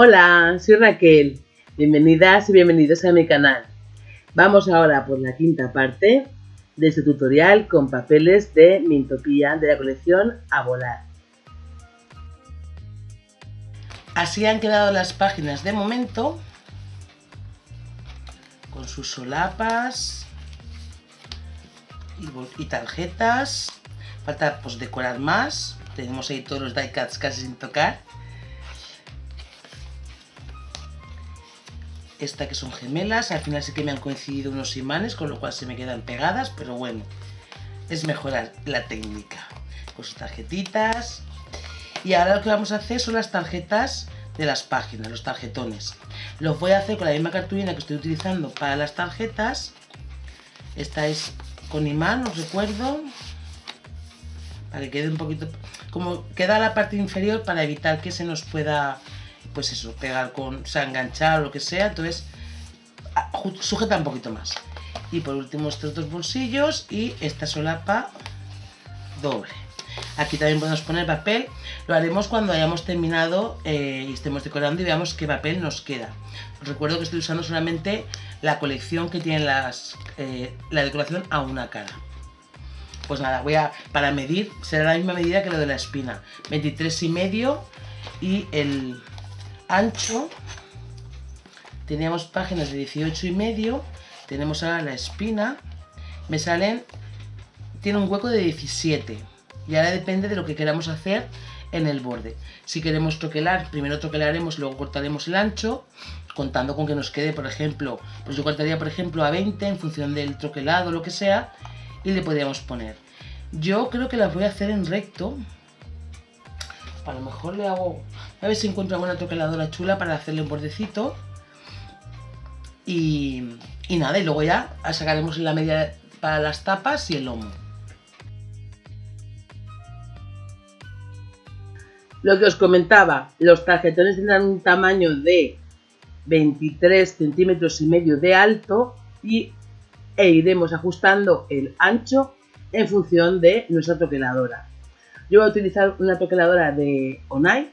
Hola, soy Raquel. Bienvenidas y bienvenidos a mi canal. Vamos ahora por la quinta parte de este tutorial con papeles de Mintopía de la colección A Volar. Así han quedado las páginas de momento con sus solapas y, tarjetas. Falta pues decorar más. Tenemos ahí todos los die cuts casi sin tocar. Esta que son gemelas, al final sí que me han coincidido unos imanes, con lo cual se me quedan pegadas, pero bueno, es mejorar la técnica. Con sus tarjetitas. Y ahora lo que vamos a hacer son las tarjetas de las páginas, los tarjetones. Los voy a hacer con la misma cartulina que estoy utilizando para las tarjetas. Esta es con imán, os recuerdo. Para que quede un poquito... Como queda la parte inferior para evitar que se nos pueda, pues eso, pegar con... O sea, enganchar o lo que sea. Entonces, sujeta un poquito más. Y por último estos dos bolsillos y esta solapa doble. Aquí también podemos poner papel. Lo haremos cuando hayamos terminado eh, y estemos decorando y veamos qué papel nos queda. Recuerdo que estoy usando solamente la colección que tiene las, eh, la decoración a una cara. Pues nada, voy a, para medir, será la misma medida que lo de la espina. 23 y medio y el ancho, teníamos páginas de 18 y medio, tenemos ahora la espina, me salen, tiene un hueco de 17 y ahora depende de lo que queramos hacer en el borde. Si queremos troquelar, primero troquelaremos, luego cortaremos el ancho, contando con que nos quede, por ejemplo, pues yo cortaría, por ejemplo, a 20 en función del troquelado lo que sea, y le podríamos poner. Yo creo que las voy a hacer en recto. A lo mejor le hago... A ver si encuentro alguna troqueladora chula para hacerle un bordecito. Y, nada, y luego ya sacaremos la media para las tapas y el lomo. Lo que os comentaba, los tarjetones tendrán un tamaño de 23 centímetros y medio de alto y e iremos ajustando el ancho en función de nuestra troqueladora. Yo voy a utilizar una troqueladora de Onai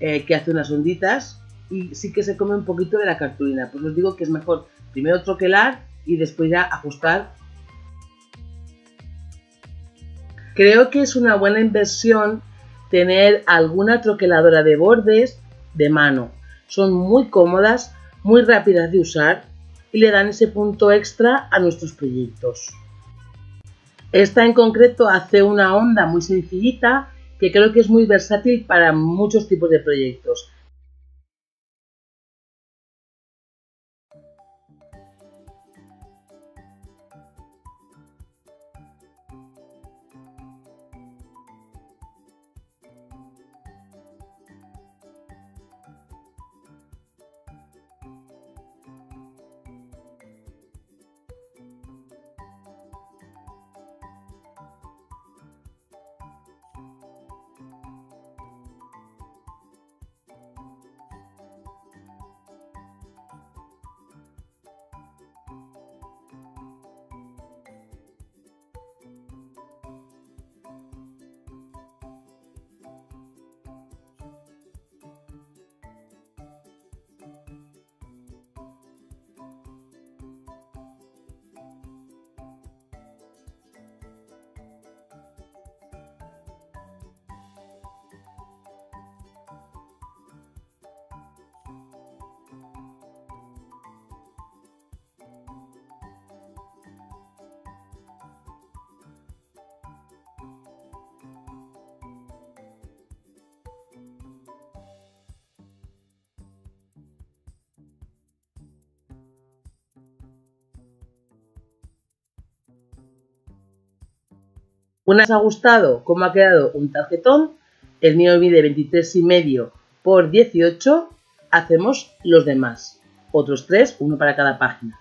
eh, que hace unas onditas y sí que se come un poquito de la cartulina. Pues os digo que es mejor primero troquelar y después ya ajustar. Creo que es una buena inversión tener alguna troqueladora de bordes de mano. Son muy cómodas, muy rápidas de usar y le dan ese punto extra a nuestros proyectos. Esta en concreto hace una onda muy sencillita que creo que es muy versátil para muchos tipos de proyectos. Una os ha gustado cómo ha quedado un tarjetón, el mío mide 23 y medio por 18, hacemos los demás, otros tres, uno para cada página.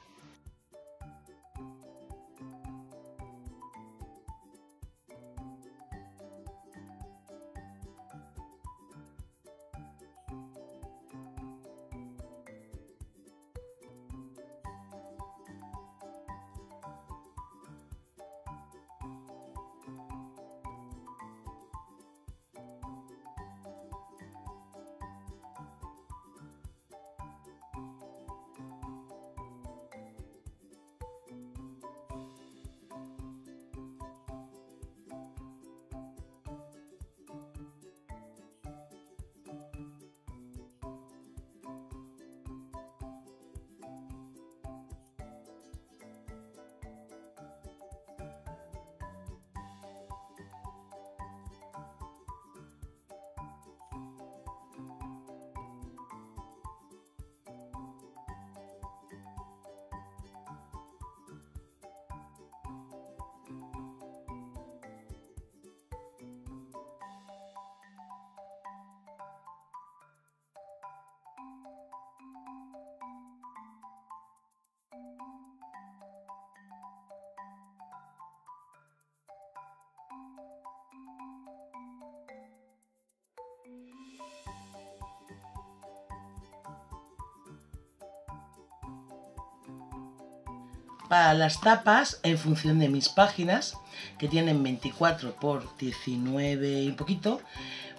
Para las tapas, en función de mis páginas, que tienen 24 por 19 y poquito,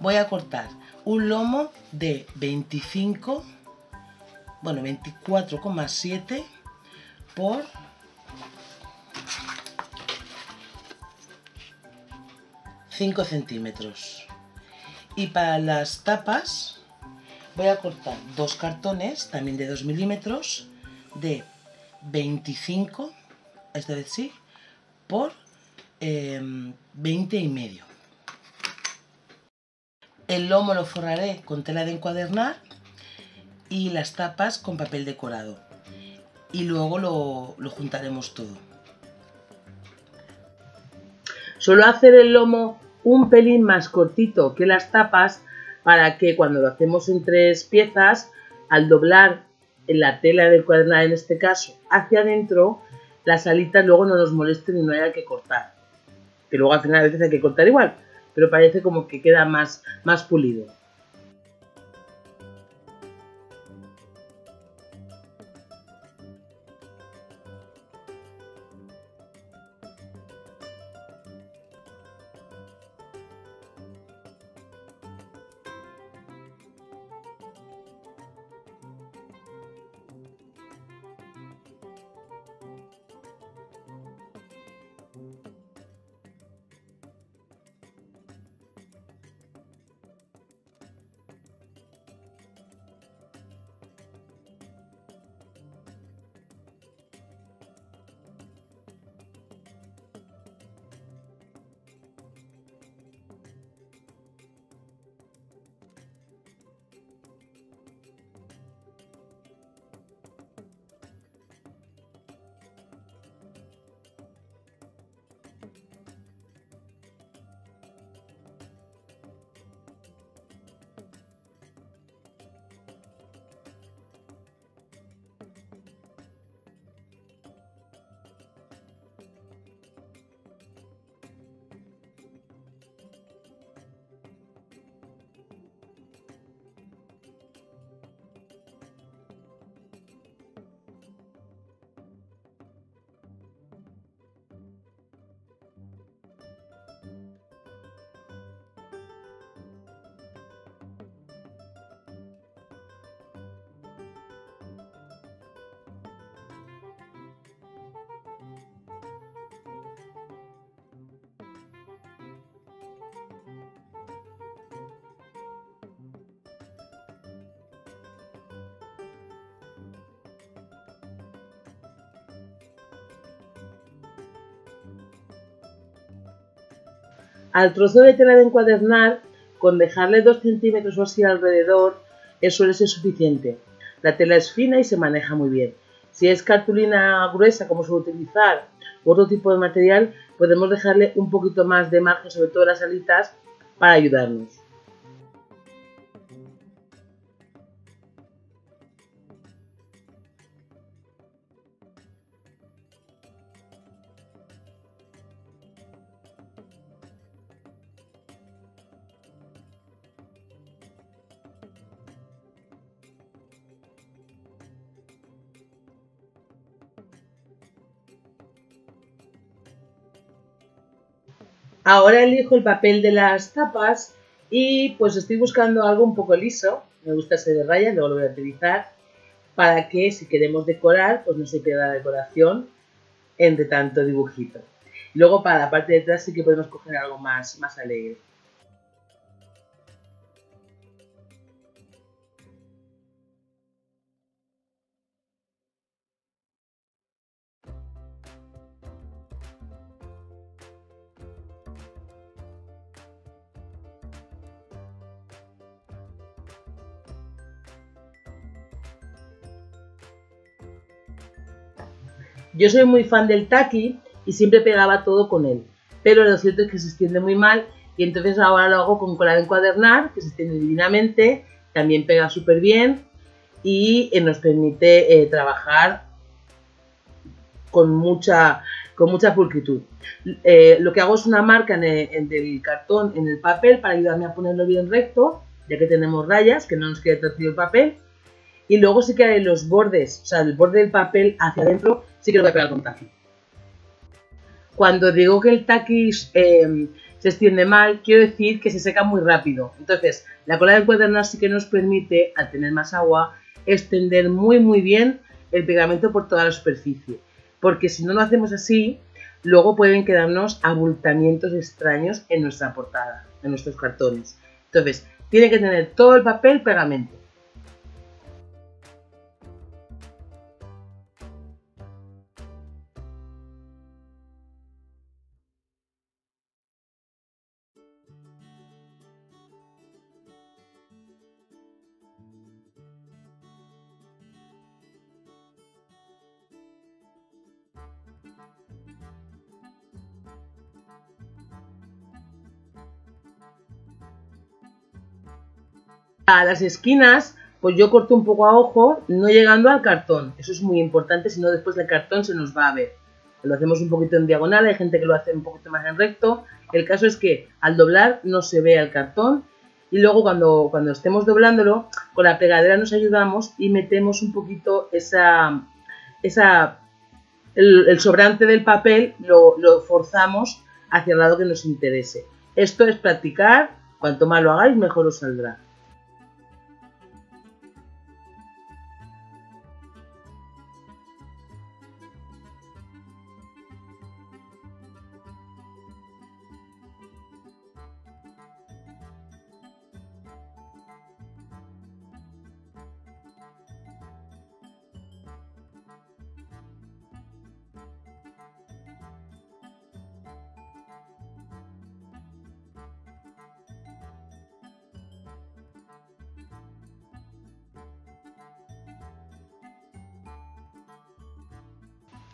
voy a cortar un lomo de 25, bueno, 24,7 por 5 centímetros. Y para las tapas voy a cortar dos cartones, también de 2 milímetros, de 25, esta vez sí, por 20 em, y medio. El lomo lo forraré con tela de encuadernar y las tapas con papel decorado. Y luego lo, lo juntaremos todo. Suelo hacer el lomo un pelín más cortito que las tapas para que cuando lo hacemos en tres piezas, al doblar la tela del cuadernar en este caso hacia adentro, las alitas luego no nos molesten y no haya que cortar. Que luego al final a veces hay que cortar igual, pero parece como que queda más, más pulido. Al trozo de tela de encuadernar, con dejarle 2 centímetros o así alrededor, eso suele ser suficiente. La tela es fina y se maneja muy bien. Si es cartulina gruesa, como suelo utilizar, u otro tipo de material, podemos dejarle un poquito más de margen, sobre todo las alitas, para ayudarnos. Ahora elijo el papel de las tapas y pues estoy buscando algo un poco liso. Me gusta ese de rayas, luego lo voy a utilizar para que si queremos decorar, pues no se pierda la decoración entre tanto dibujito. Luego para la parte de atrás sí que podemos coger algo más, más alegre. Yo soy muy fan del taqui y siempre pegaba todo con él, pero lo cierto es que se extiende muy mal y entonces ahora lo hago con cola de encuadernar, que se extiende divinamente, también pega súper bien y eh, nos permite eh, trabajar con mucha, con mucha pulcritud. Eh, lo que hago es una marca en el, cartón, en el papel, para ayudarme a ponerlo bien recto, ya que tenemos rayas, que no nos quede torcido el papel. Y luego sí que los bordes, o sea, el borde del papel hacia adentro, sí que lo voy a pegar con tacky. Cuando digo que el taquis eh, se extiende mal, quiero decir que se seca muy rápido. Entonces, la cola del cuaderno sí que nos permite, al tener más agua, extender muy muy bien el pegamento por toda la superficie. Porque si no lo hacemos así, luego pueden quedarnos abultamientos extraños en nuestra portada, en nuestros cartones. Entonces, tiene que tener todo el papel pegamento. A las esquinas, pues yo corto un poco a ojo, no llegando al cartón. Eso es muy importante, si no después el cartón se nos va a ver. Lo hacemos un poquito en diagonal, hay gente que lo hace un poquito más en recto. El caso es que al doblar no se ve el cartón y luego cuando, cuando estemos doblándolo, con la pegadera nos ayudamos y metemos un poquito esa, esa el, sobrante del papel, lo, lo forzamos hacia el lado que nos interese. Esto es practicar, cuanto más lo hagáis, mejor os saldrá.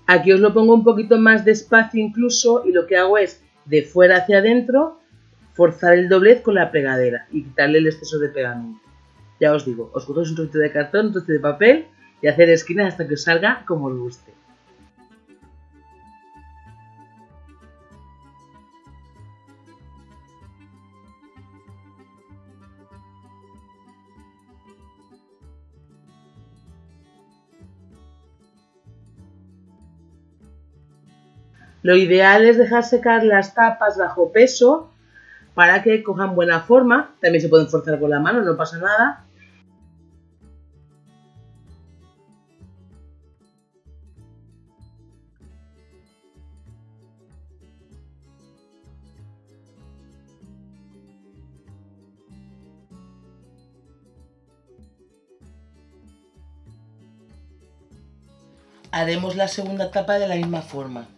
Aquí os lo pongo un poquito más despacio incluso y lo que hago es de fuera hacia adentro forzar el doblez con la pegadera y quitarle el exceso de pegamento. Ya os digo, os cogéis un trocito de cartón, un trocito de papel y hacer esquinas hasta que os salga como os guste. Lo ideal es dejar secar las tapas bajo peso para que cojan buena forma. También se pueden forzar con la mano, no pasa nada. Haremos la segunda tapa de la misma forma.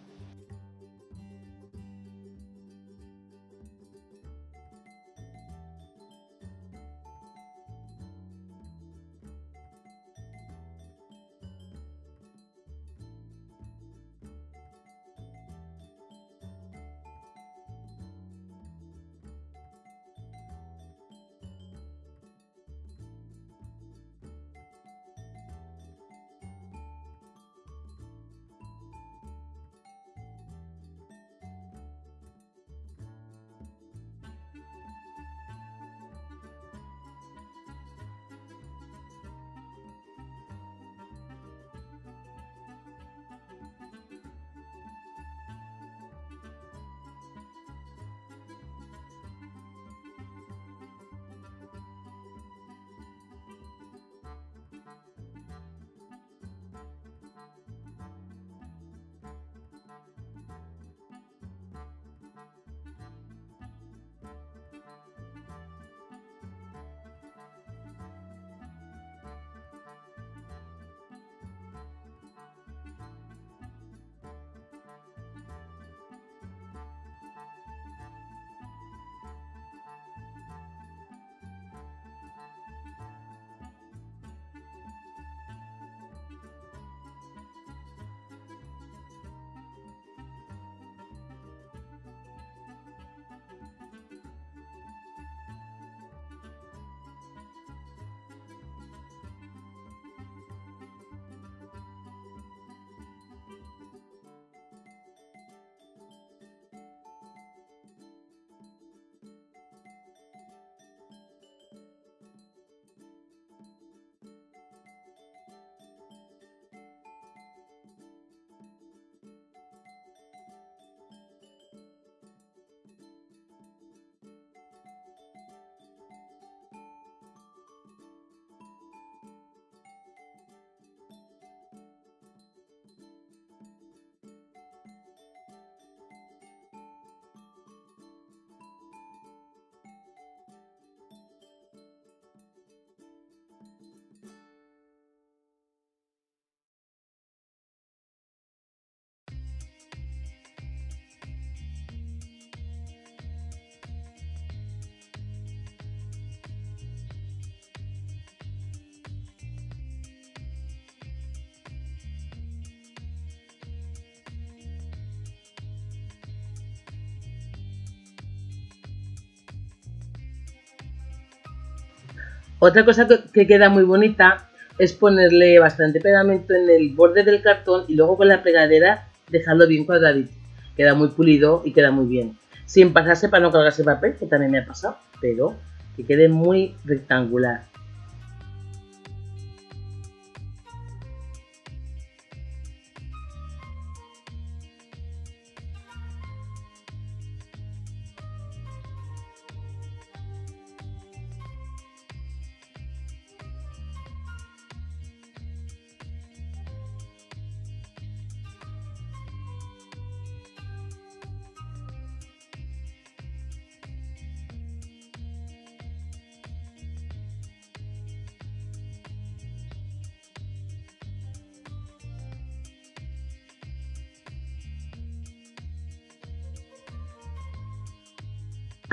Otra cosa que queda muy bonita es ponerle bastante pegamento en el borde del cartón y luego con la pegadera dejarlo bien cuadradito. Queda muy pulido y queda muy bien. Sin pasarse para no cargarse papel, que también me ha pasado, pero que quede muy rectangular.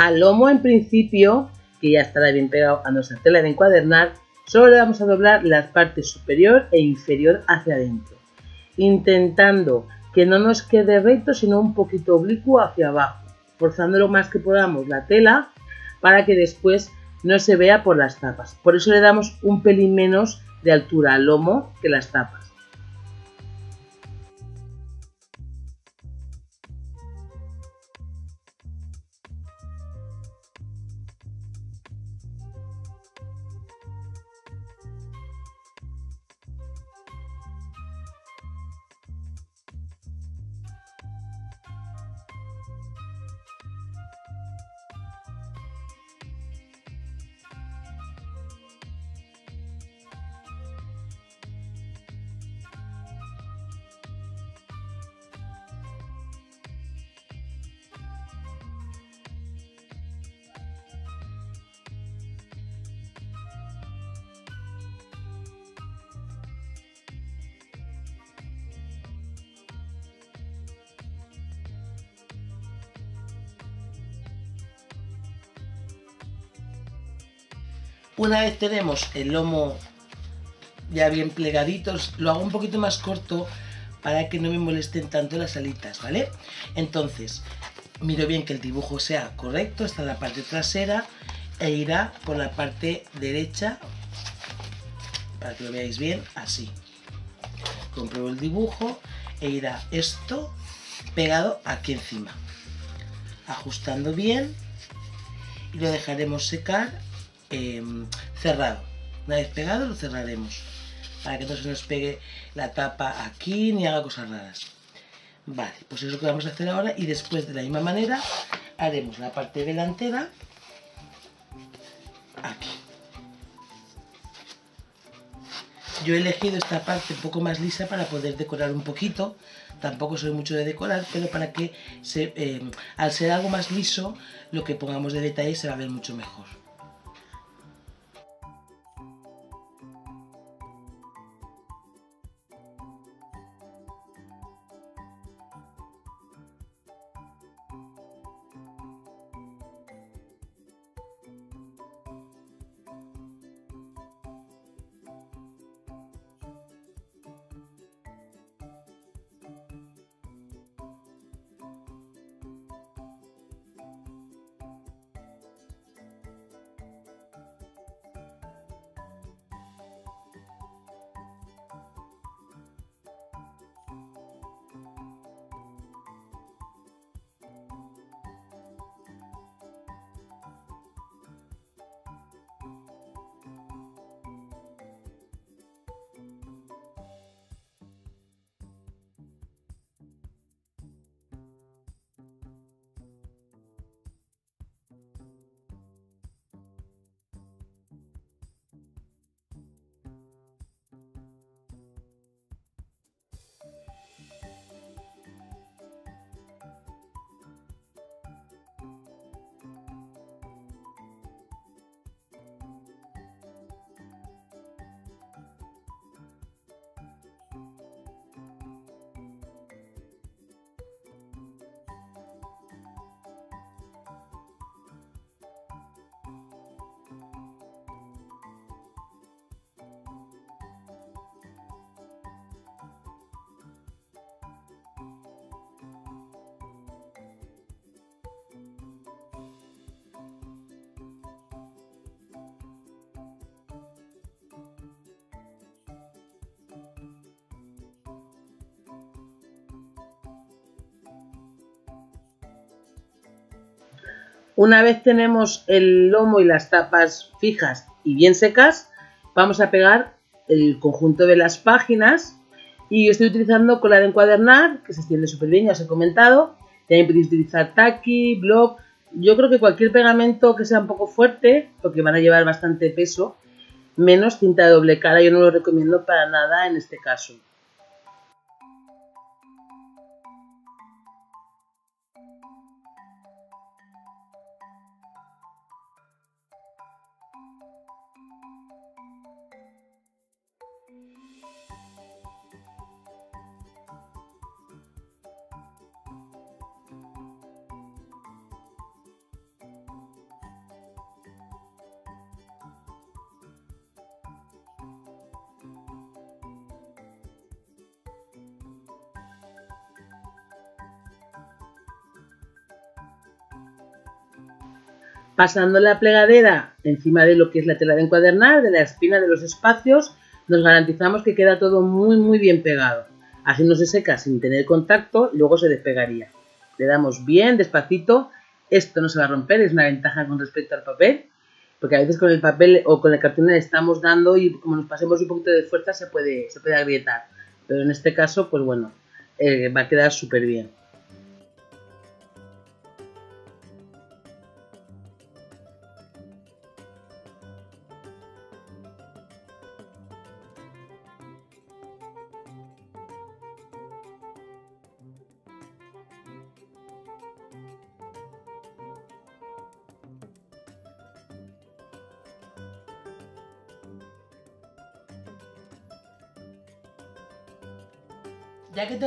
Al lomo en principio, que ya estará bien pegado a nuestra tela de encuadernar, solo le vamos a doblar las partes superior e inferior hacia adentro, intentando que no nos quede recto sino un poquito oblicuo hacia abajo, forzando lo más que podamos la tela para que después no se vea por las tapas. Por eso le damos un pelín menos de altura al lomo que las tapas. Tenemos el lomo ya bien plegaditos, lo hago un poquito más corto para que no me molesten tanto las alitas, ¿vale? Entonces, miro bien que el dibujo sea correcto, está en la parte trasera e irá por la parte derecha, para que lo veáis bien, así. Compruebo el dibujo e irá esto pegado aquí encima. Ajustando bien y lo dejaremos secar Em, cerrado. Una vez pegado lo cerraremos para que no se nos pegue la tapa aquí ni haga cosas raras. Vale, pues eso es lo que vamos a hacer ahora y después de la misma manera haremos la parte delantera aquí. Yo he elegido esta parte un poco más lisa para poder decorar un poquito. Tampoco soy mucho de decorar, pero para que se, em, al ser algo más liso, lo que pongamos de detalle se va a ver mucho mejor. Una vez tenemos el lomo y las tapas fijas y bien secas, vamos a pegar el conjunto de las páginas y estoy utilizando cola de encuadernar, que se extiende súper bien, ya os he comentado. También podéis utilizar taqui, block. Yo creo que cualquier pegamento que sea un poco fuerte, porque van a llevar bastante peso, menos cinta de doble cara, yo no lo recomiendo para nada en este caso. Pasando la plegadera encima de lo que es la tela de encuadernar, de la espina de los espacios, nos garantizamos que queda todo muy muy bien pegado. Así no se seca sin tener contacto luego se despegaría. Le damos bien despacito, esto no se va a romper, es una ventaja con respecto al papel, porque a veces con el papel o con la cartulina le estamos dando y como nos pasemos un poquito de fuerza se puede, se puede agrietar. Pero en este caso, pues bueno, eh, va a quedar súper bien.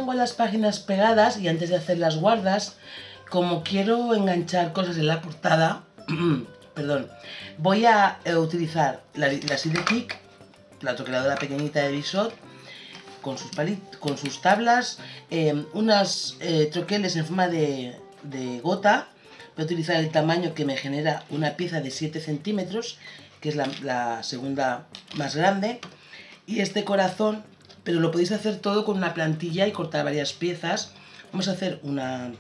Tengo las páginas pegadas y antes de hacer las guardas, como quiero enganchar cosas en la portada, perdón, voy a eh, utilizar la, la Kick, la troqueladora pequeñita de Bisot, con sus, con sus tablas, em, unas eh, troqueles en forma de, gota, voy a utilizar el tamaño que me genera una pieza de 7 centímetros, que es la segunda más grande, y este corazón pero lo podéis hacer todo con una plantilla y cortar varias piezas. Vamos a hacer una...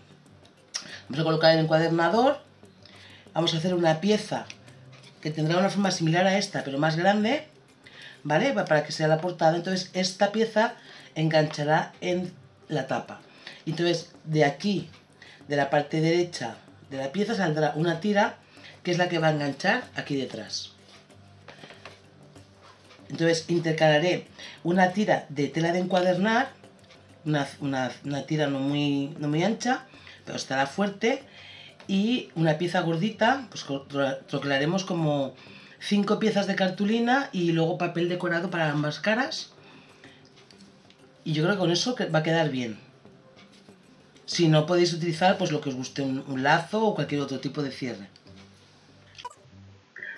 Vamos a colocar el encuadernador, vamos a hacer una pieza que tendrá una forma similar a esta, pero más grande, ¿vale? Para que sea la portada. Entonces esta pieza enganchará en la tapa. Entonces de aquí, de la parte derecha de la pieza, saldrá una tira que es la que va a enganchar aquí detrás. Entonces intercalaré una tira de tela de encuadernar, una, tira no muy, no muy ancha, pero estará fuerte, y una pieza gordita, pues troquelaremos como cinco piezas de cartulina y luego papel decorado para ambas caras. Y yo creo que con eso va a quedar bien. Si no podéis utilizar pues lo que os guste, un lazo o cualquier otro tipo de cierre.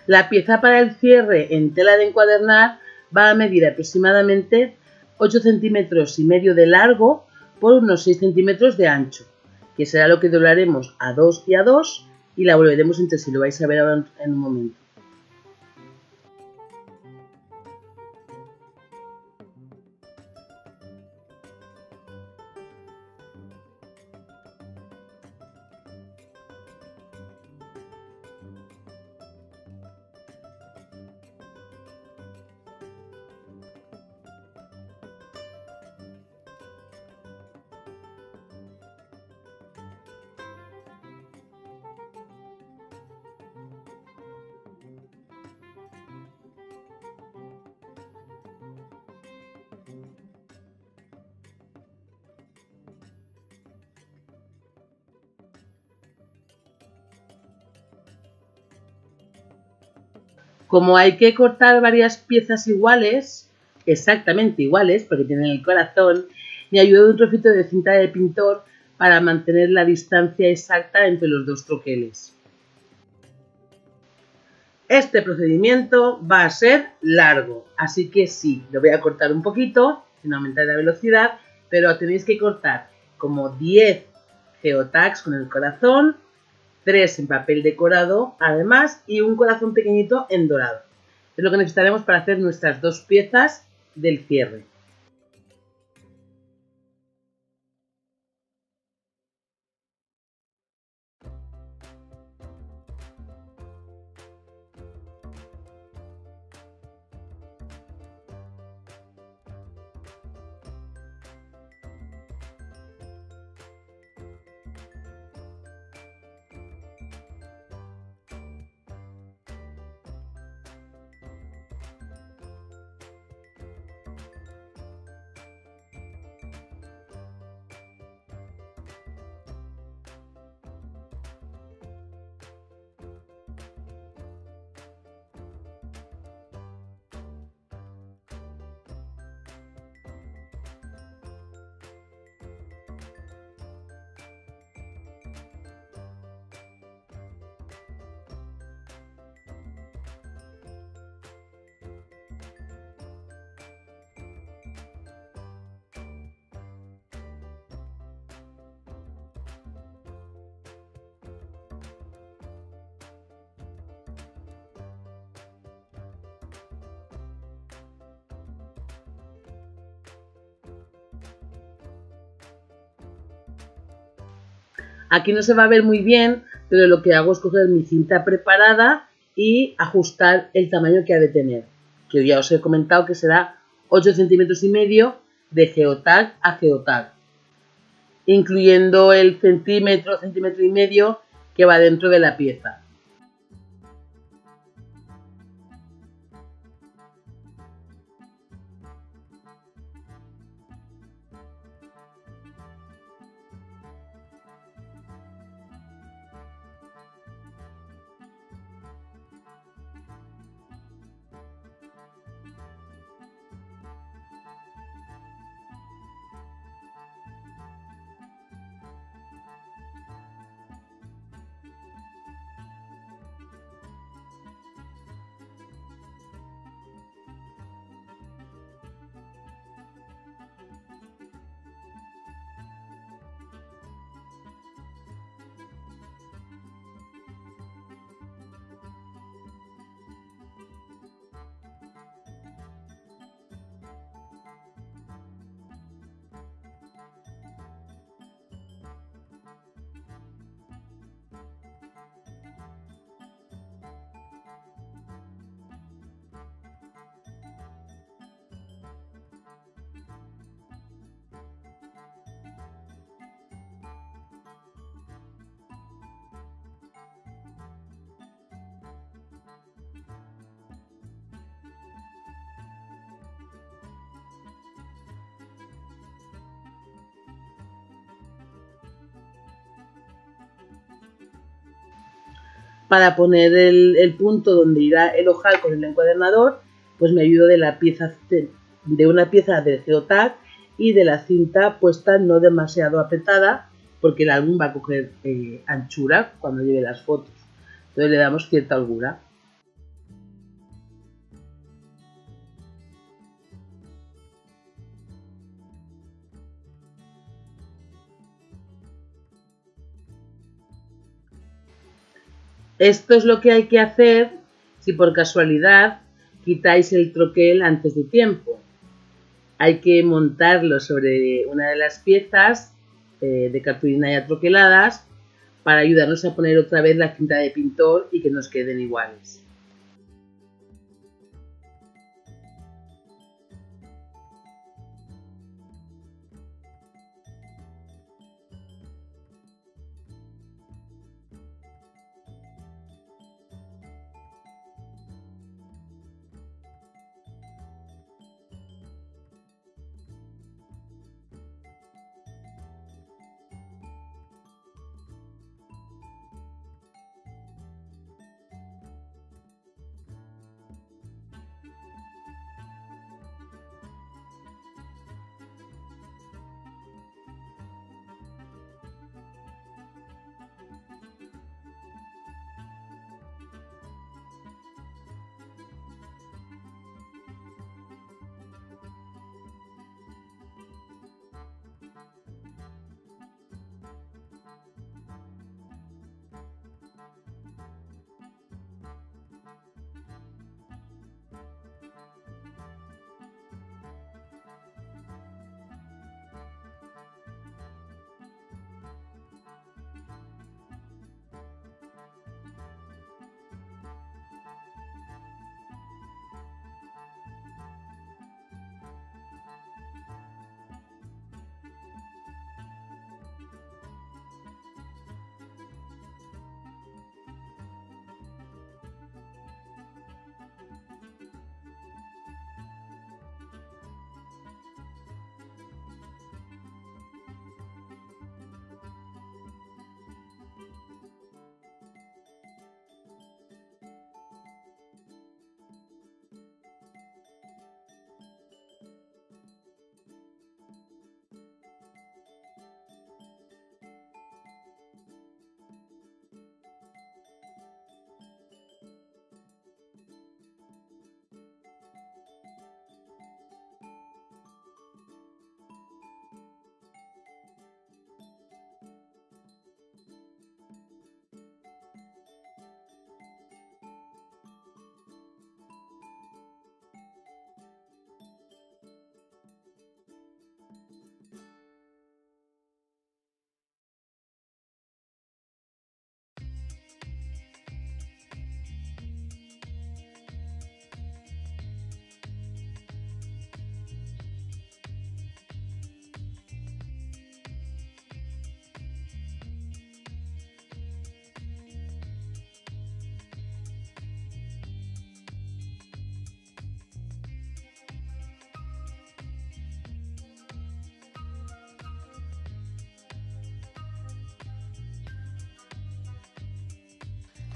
La pieza para el cierre en tela de encuadernar va a medir aproximadamente 8 centímetros y medio de largo por unos 6 centímetros de ancho, que será lo que doblaremos a 2 y a 2 y la volveremos entre sí, lo vais a ver ahora en un momento. Como hay que cortar varias piezas iguales, exactamente iguales, porque tienen el corazón, me ayuda un trocito de cinta de pintor para mantener la distancia exacta entre los dos troqueles. Este procedimiento va a ser largo, así que sí, lo voy a cortar un poquito, sin aumentar la velocidad, pero tenéis que cortar como 10 geotags con el corazón tres en papel decorado además y un corazón pequeñito en dorado. Es lo que necesitaremos para hacer nuestras dos piezas del cierre. Aquí no se va a ver muy bien, pero lo que hago es coger mi cinta preparada y ajustar el tamaño que ha de tener, que ya os he comentado que será 8 centímetros y medio de geotag a geotag, incluyendo el centímetro, centímetro y medio que va dentro de la pieza. Para poner el, punto donde irá el ojal con el encuadernador, pues me ayudo de la pieza de una pieza de geotag y de la cinta puesta no demasiado apretada porque el álbum va a coger eh, anchura cuando lleve las fotos. Entonces le damos cierta holgura. Esto es lo que hay que hacer si por casualidad quitáis el troquel antes de tiempo. Hay que montarlo sobre una de las piezas eh, de cartulina ya troqueladas para ayudarnos a poner otra vez la cinta de pintor y que nos queden iguales.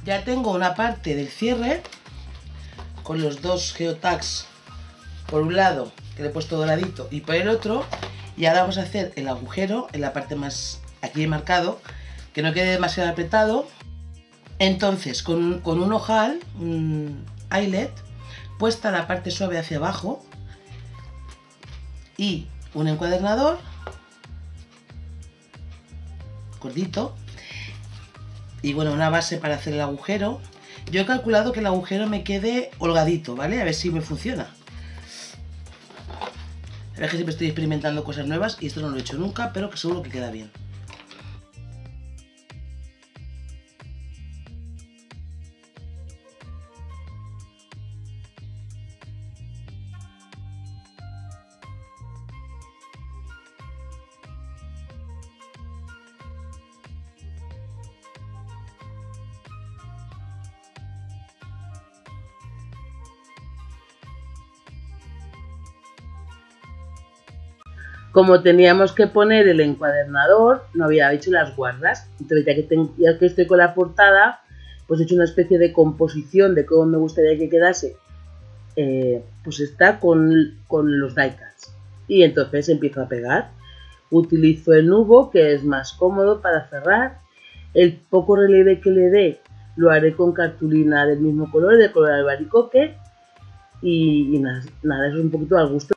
Ya tengo una parte del cierre con los dos geotags por un lado, que le he puesto doradito, y por el otro. Y ahora vamos a hacer el agujero en la parte más aquí he marcado, que no quede demasiado apretado. Entonces, con, con un ojal, un eyelet, puesta la parte suave hacia abajo y un encuadernador gordito y bueno, una base para hacer el agujero. Yo he calculado que el agujero me quede holgadito, ¿vale? A ver si me funciona. Ver que siempre estoy experimentando cosas nuevas y esto no lo he hecho nunca, pero que seguro que queda bien. Como teníamos que poner el encuadernador, no había hecho las guardas. Entonces, ya que, ya que estoy con la portada, pues he hecho una especie de composición de cómo me gustaría que quedase. Eh, pues está con, los diecuts. Y entonces empiezo a pegar. Utilizo el nubo, que es más cómodo para cerrar. El poco relieve que le dé lo haré con cartulina del mismo color, de color albaricoque. Y, y nada, nada, eso es un poquito al gusto.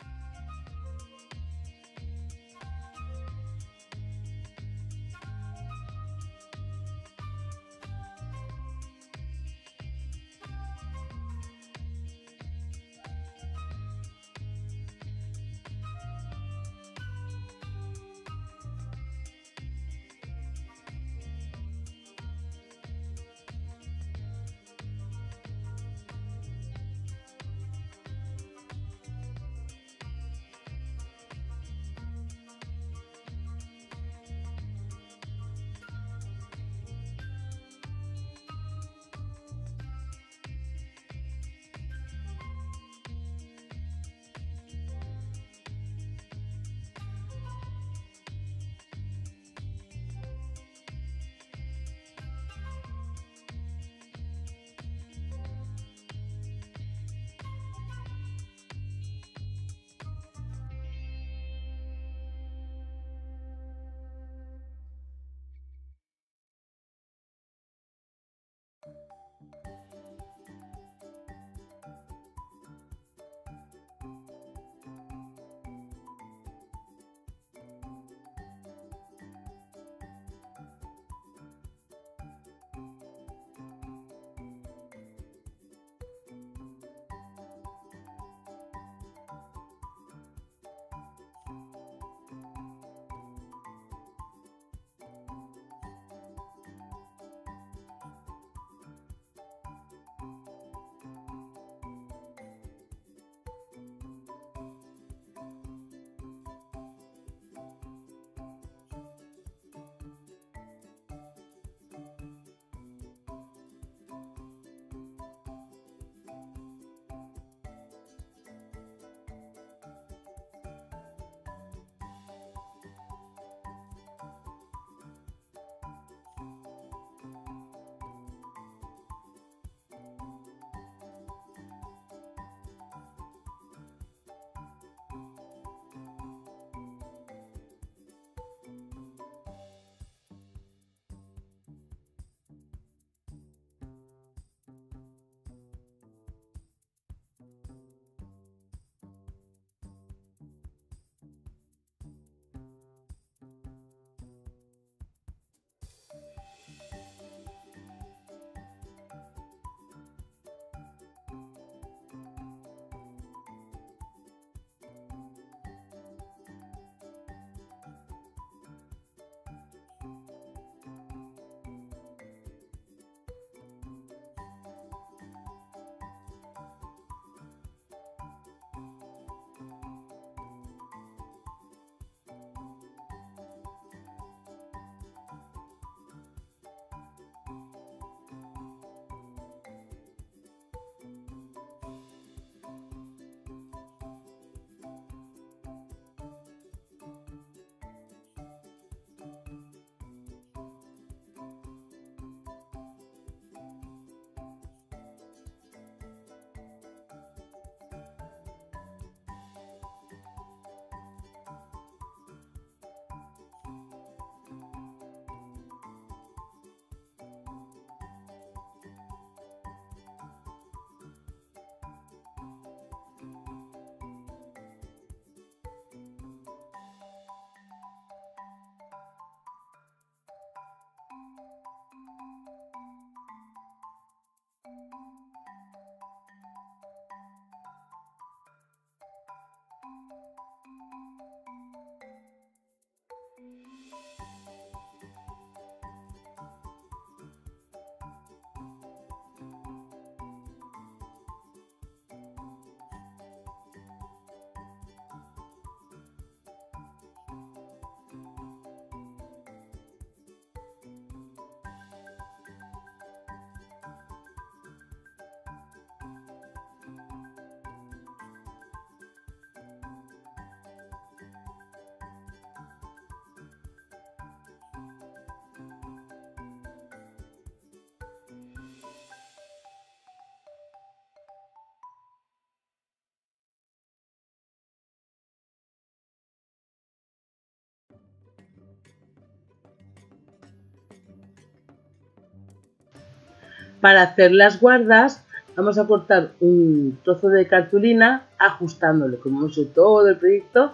Para hacer las guardas vamos a cortar un trozo de cartulina ajustándole, como hemos hecho todo el proyecto,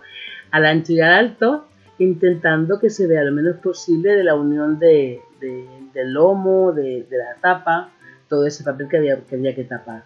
al ancho y al alto, intentando que se vea lo menos posible de la unión de, del lomo, de, la tapa, todo ese papel que había que, había que tapar.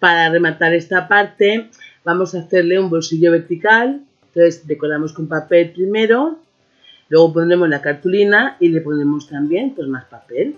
Para rematar esta parte vamos a hacerle un bolsillo vertical. Entonces decoramos con papel primero, luego pondremos la cartulina y le ponemos también pues, más papel.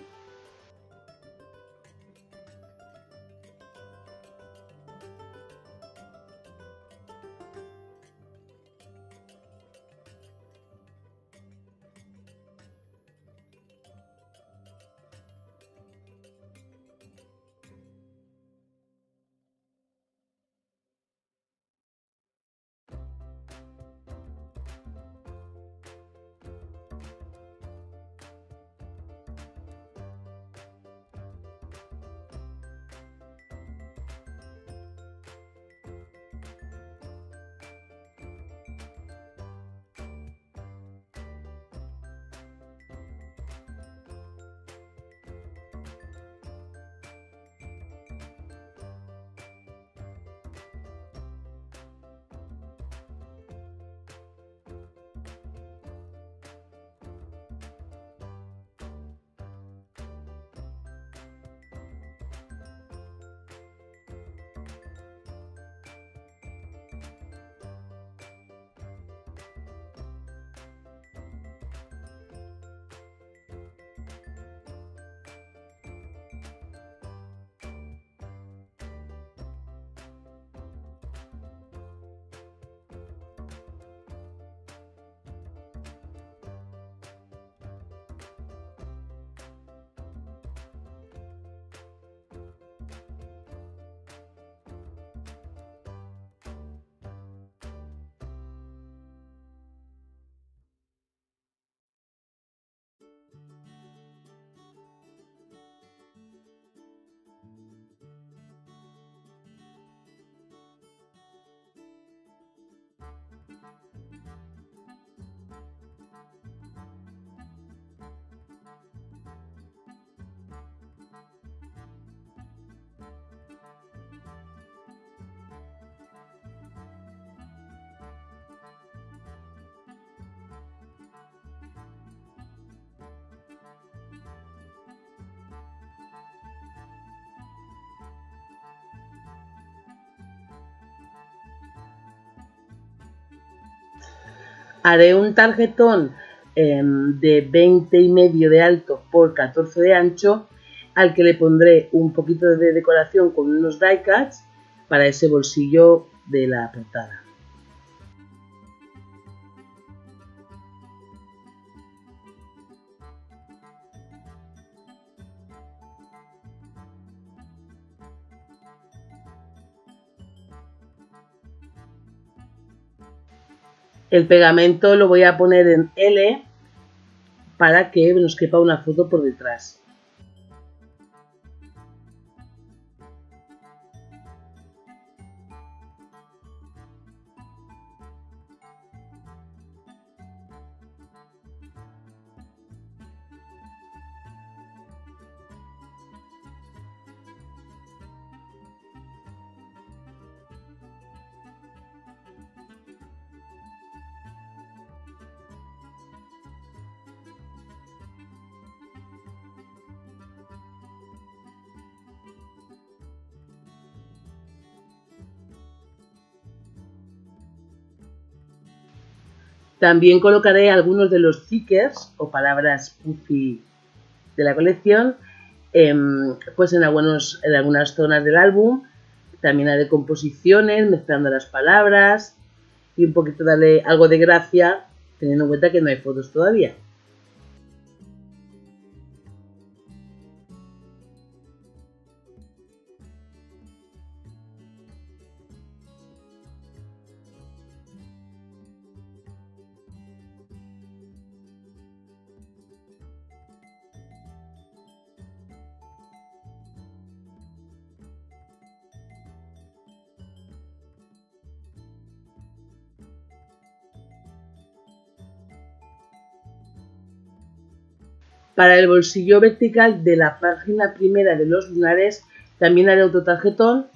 Haré un tarjetón em, de 20 y medio de alto por 14 de ancho al que le pondré un poquito de decoración con unos die cuts para ese bolsillo de la portada. El pegamento lo voy a poner en L para que nos quepa una foto por detrás. También colocaré algunos de los stickers o palabras puffy de la colección pues en, en algunas zonas del álbum. También haré composiciones mezclando las palabras y un poquito darle algo de gracia teniendo en cuenta que no hay fotos todavía. Para el bolsillo vertical de la página primera de los lunares también haré otro tarjetón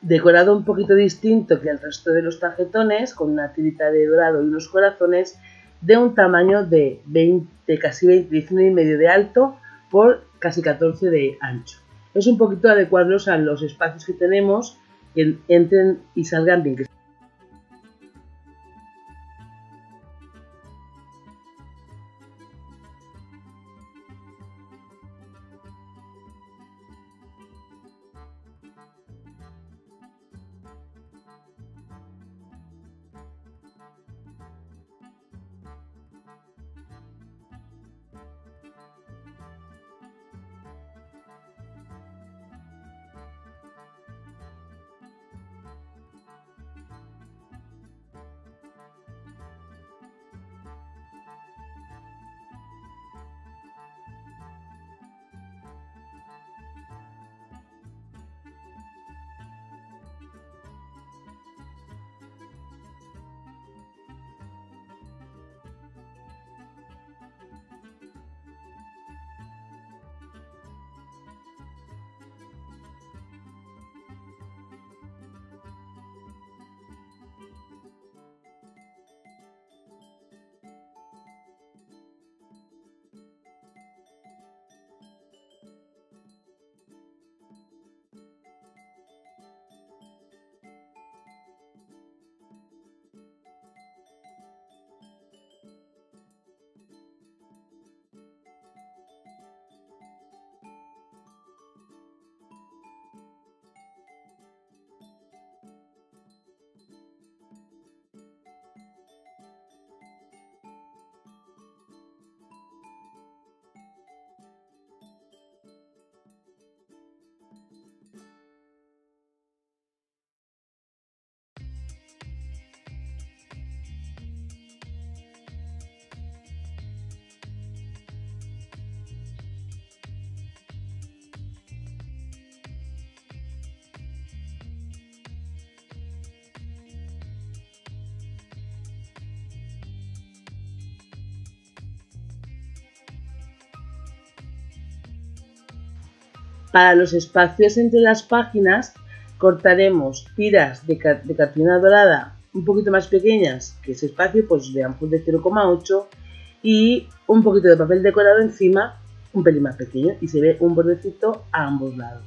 decorado un poquito distinto que el resto de los tarjetones con una tirita de dorado y unos corazones de un tamaño de 20, casi 20, 19 y medio de alto por casi 14 de ancho. Es un poquito adecuarlos a los espacios que tenemos que entren y salgan bien. Para los espacios entre las páginas cortaremos tiras de, cartulina dorada un poquito más pequeñas que ese espacio, pues de de 0,8 y un poquito de papel decorado encima, un pelín más pequeño y se ve un bordecito a ambos lados.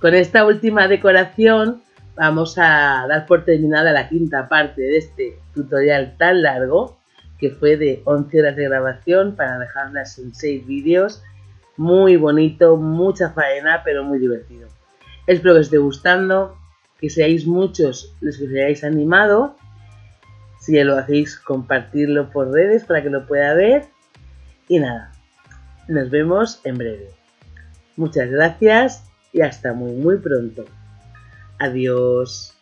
Con esta última decoración vamos a dar por terminada la quinta parte de este tutorial tan largo que fue de 11 horas de grabación para dejarlas en 6 vídeos. Muy bonito, mucha faena, pero muy divertido. Espero que os esté gustando, que seáis muchos los que os hayáis animado. Si ya lo hacéis, compartirlo por redes para que lo pueda ver. Y nada, nos vemos en breve. Muchas gracias y hasta muy muy pronto. Adiós.